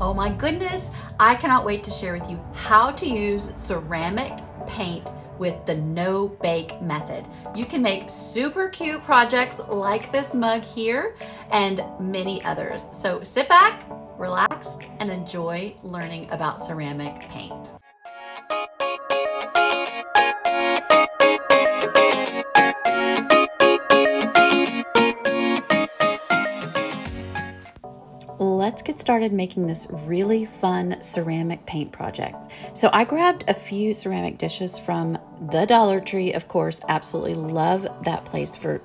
Oh my goodness, I cannot wait to share with you how to use ceramic paint with the no bake method. You can make super cute projects like this mug here and many others. So sit back, relax, and enjoy learning about ceramic paint. Started making this really fun ceramic paint project. So I grabbed a few ceramic dishes from the Dollar Tree, of course, absolutely love that place for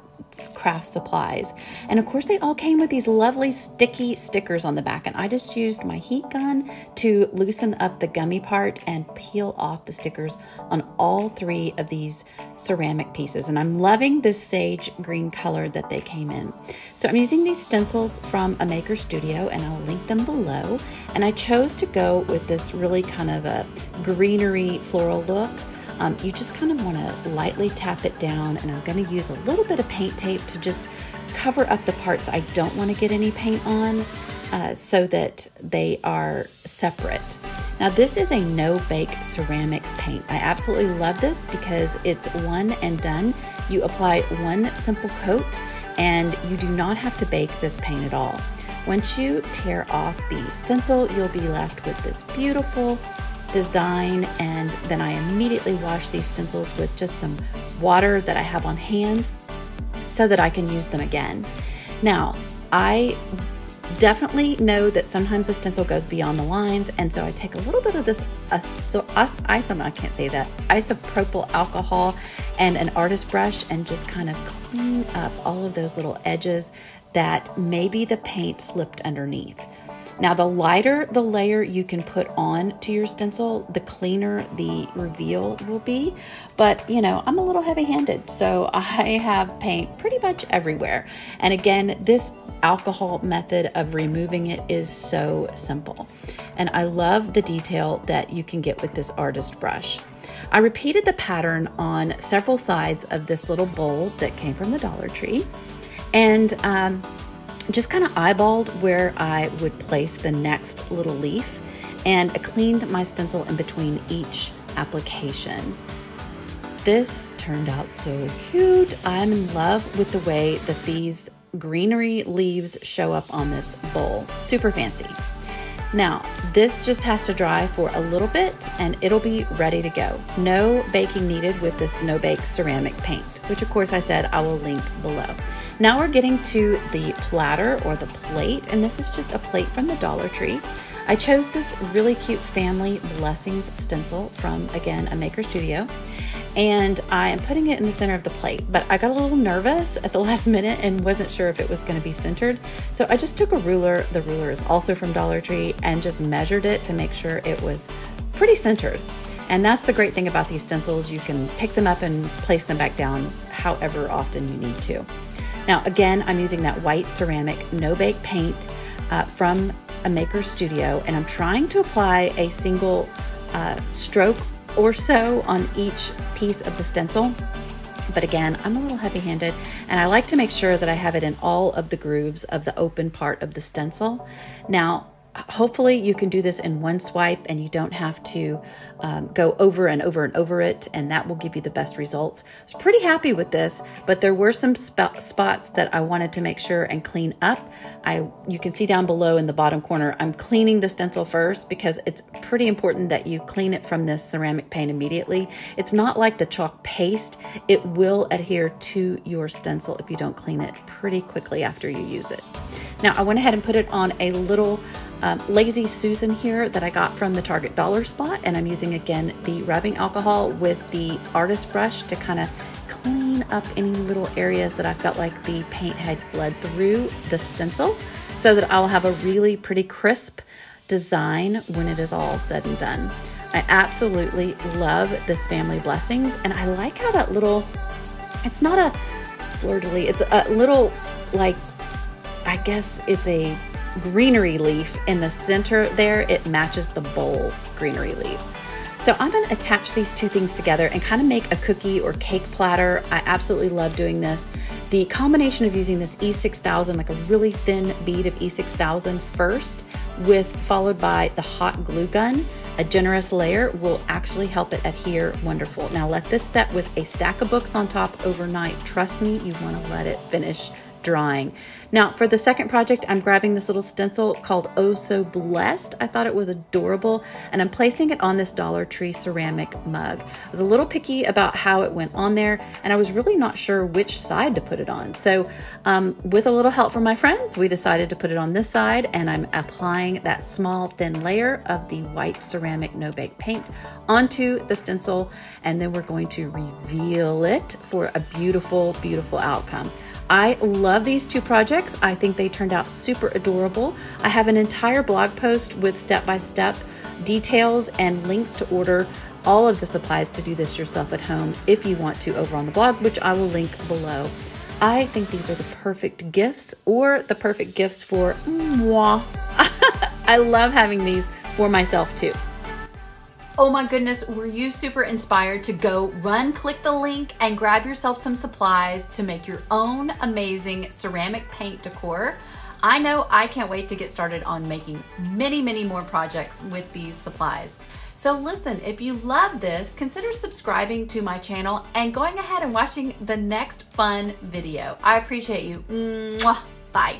craft supplies. And of course, they all came with these lovely sticky stickers on the back. And I just used my heat gun to loosen up the gummy part and peel off the stickers on all three of these ceramic pieces. And I'm loving this sage green color that they came in. So I'm using these stencils from a maker studio and I'll link them below. And I chose to go with this really kind of a greenery floral look um, you just kind of want to lightly tap it down and I'm going to use a little bit of paint tape to just cover up the parts I don't want to get any paint on uh, so that they are separate. Now this is a no-bake ceramic paint. I absolutely love this because it's one and done. You apply one simple coat and you do not have to bake this paint at all. Once you tear off the stencil, you'll be left with this beautiful design and then I immediately wash these stencils with just some water that I have on hand so that I can use them again. Now, I definitely know that sometimes the stencil goes beyond the lines and so I take a little bit of this isom, I can't say that, isopropyl alcohol and an artist brush and just kind of clean up all of those little edges that maybe the paint slipped underneath. Now, the lighter the layer you can put on to your stencil, the cleaner the reveal will be. But, you know, I'm a little heavy handed, so I have paint pretty much everywhere. And again, this alcohol method of removing it is so simple. And I love the detail that you can get with this artist brush. I repeated the pattern on several sides of this little bowl that came from the Dollar Tree. And um, just kind of eyeballed where I would place the next little leaf and I cleaned my stencil in between each application. This turned out so cute. I'm in love with the way that these greenery leaves show up on this bowl. Super fancy. Now, this just has to dry for a little bit and it'll be ready to go. No baking needed with this no bake ceramic paint, which of course I said I will link below. Now we're getting to the platter or the plate, and this is just a plate from the Dollar Tree. I chose this really cute family blessings stencil from, again, a maker studio. And I am putting it in the center of the plate, but I got a little nervous at the last minute and wasn't sure if it was going to be centered. So I just took a ruler, the ruler is also from Dollar Tree, and just measured it to make sure it was pretty centered. And that's the great thing about these stencils. You can pick them up and place them back down however often you need to. Now, again, I'm using that white ceramic no bake paint uh, from a maker studio, and I'm trying to apply a single uh, stroke or so on each piece of the stencil. But again, I'm a little heavy handed and I like to make sure that I have it in all of the grooves of the open part of the stencil. Now, hopefully you can do this in one swipe and you don't have to um, go over and over and over it and that will give you the best results. I was pretty happy with this, but there were some sp spots that I wanted to make sure and clean up. I You can see down below in the bottom corner, I'm cleaning the stencil first because it's pretty important that you clean it from this ceramic paint immediately. It's not like the chalk paste. It will adhere to your stencil if you don't clean it pretty quickly after you use it. Now I went ahead and put it on a little um, Lazy Susan here that I got from the Target Dollar Spot, and I'm using again the rubbing alcohol with the artist brush to kind of clean up any little areas that I felt like the paint had bled through the stencil so that I'll have a really pretty crisp design when it is all said and done. I absolutely love this family blessings and I like how that little, it's not a fleur-de-lis, it's a little like, I guess it's a greenery leaf in the center there, it matches the bowl greenery leaves. So I'm going to attach these two things together and kind of make a cookie or cake platter. I absolutely love doing this. The combination of using this E6000, like a really thin bead of E6000 first, with followed by the hot glue gun. A generous layer will actually help it adhere wonderful. Now let this set with a stack of books on top overnight. Trust me, you want to let it finish drawing. Now for the second project, I'm grabbing this little stencil called Oh So Blessed. I thought it was adorable and I'm placing it on this Dollar Tree ceramic mug. I was a little picky about how it went on there and I was really not sure which side to put it on. So um, with a little help from my friends, we decided to put it on this side and I'm applying that small thin layer of the white ceramic no-bake paint onto the stencil and then we're going to reveal it for a beautiful, beautiful outcome. I love these two projects. I think they turned out super adorable. I have an entire blog post with step by step details and links to order all of the supplies to do this yourself at home if you want to over on the blog, which I will link below. I think these are the perfect gifts or the perfect gifts for moi. I love having these for myself too. Oh my goodness, were you super inspired to go run, click the link, and grab yourself some supplies to make your own amazing ceramic paint decor? I know I can't wait to get started on making many, many more projects with these supplies. So listen, if you love this, consider subscribing to my channel and going ahead and watching the next fun video. I appreciate you. Mwah. Bye.